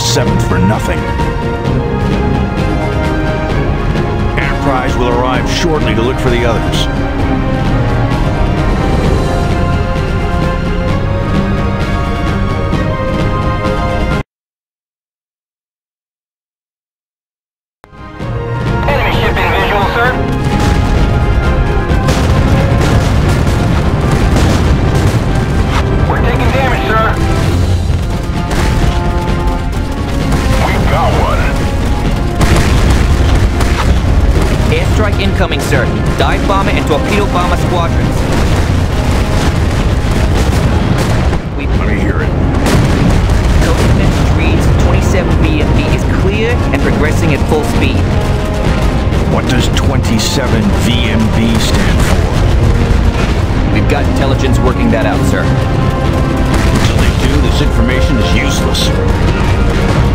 7th for nothing. Enterprise will arrive shortly to look for the others. Incoming, sir. Dive bomber and torpedo bomber squadrons. We Let me hear it. code message reads 27 BMB is clear and progressing at full speed. What does 27 VMB stand for? We've got intelligence working that out, sir. Until they do, this information is useless.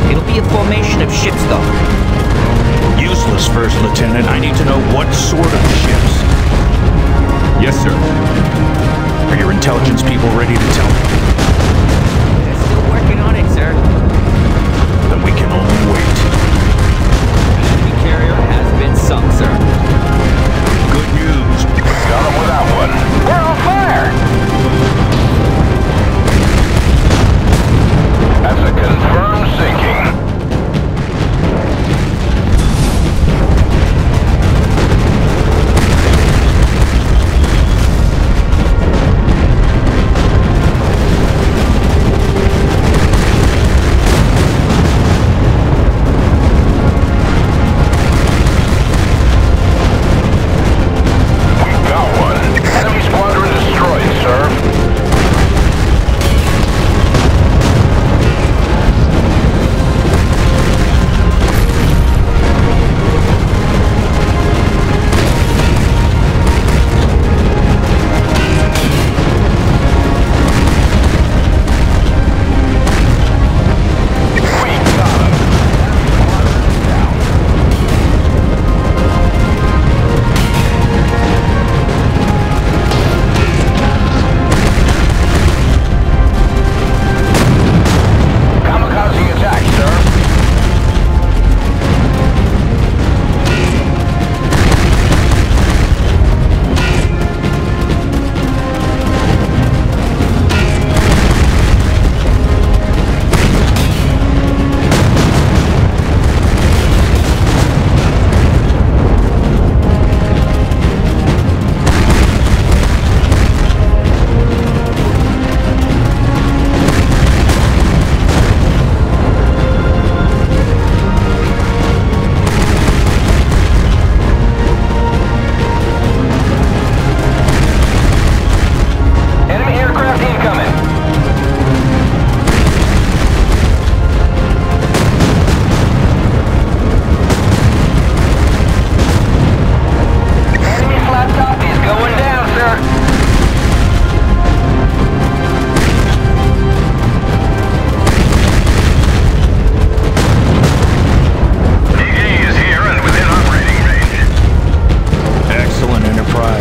It'll be a formation of ships, though. Useless, First Lieutenant. I need to know what sort of ships. Yes, sir. Are your intelligence people ready to tell me? They're still working on it, sir. Then we can only wait. Enemy carrier has been sunk, sir. Good news. Got him with that one. We're on fire! That's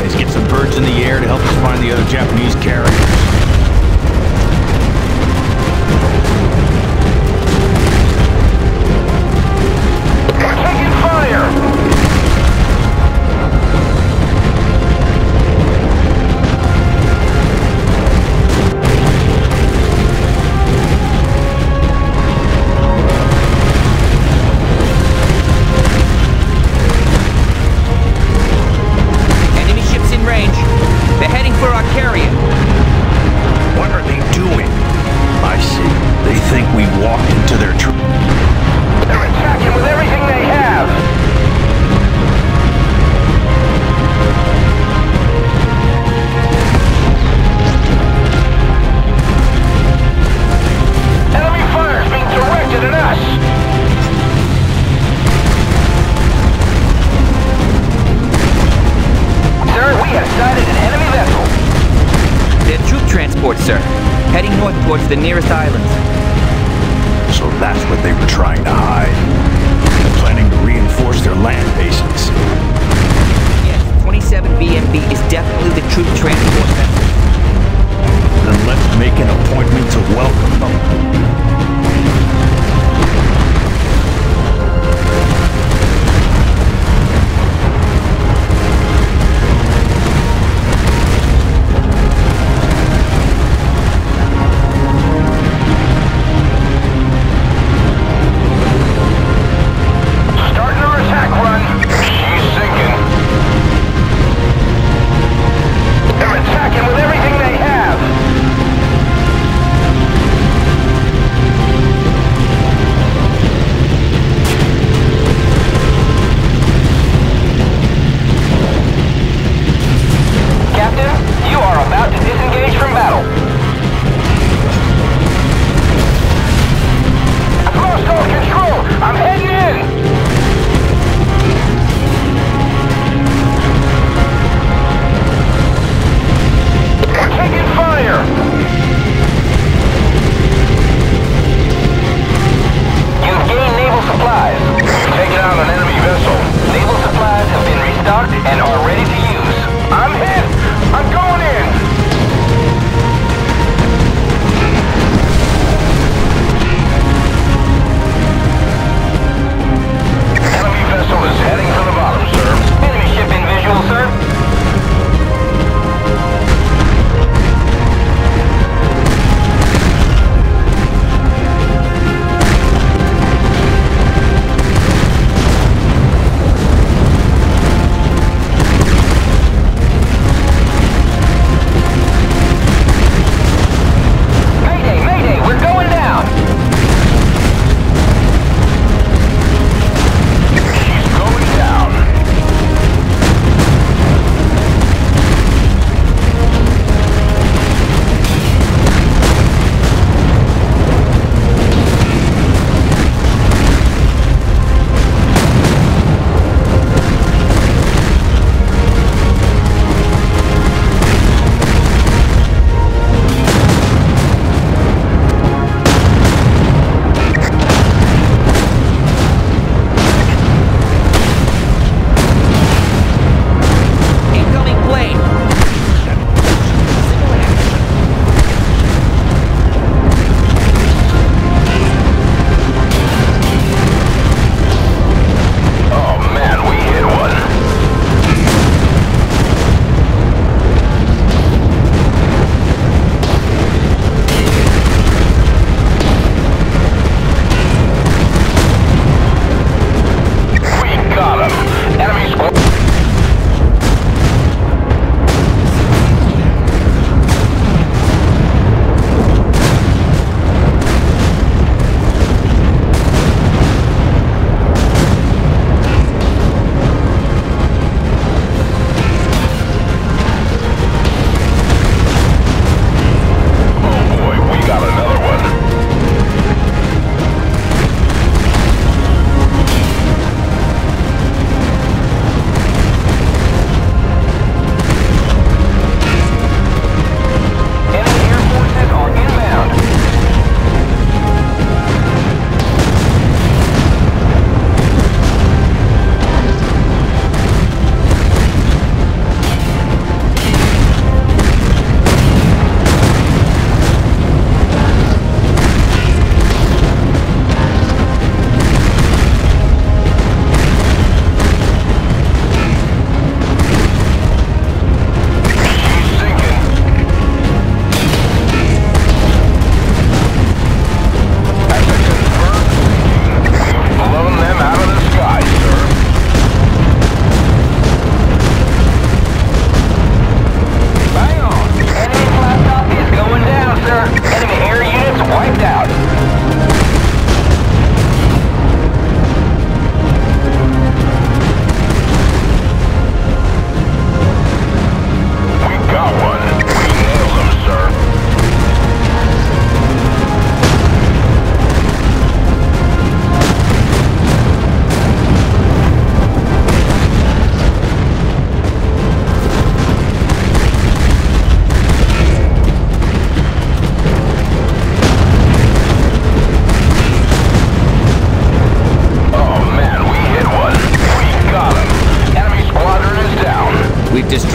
enterprise. Get some birds in the air to help us find the other Japanese carriers. transport, sir. Heading north towards the nearest islands. So that's what they were trying to hide. They're planning to reinforce their land bases. Yes, 27BMB is definitely the troop transport vessel. Then let's make an appointment to welcome them.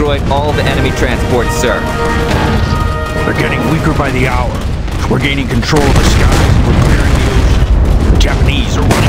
Destroyed all the enemy transports, sir. They're getting weaker by the hour. We're gaining control of the skies we're clearing the ocean. The Japanese are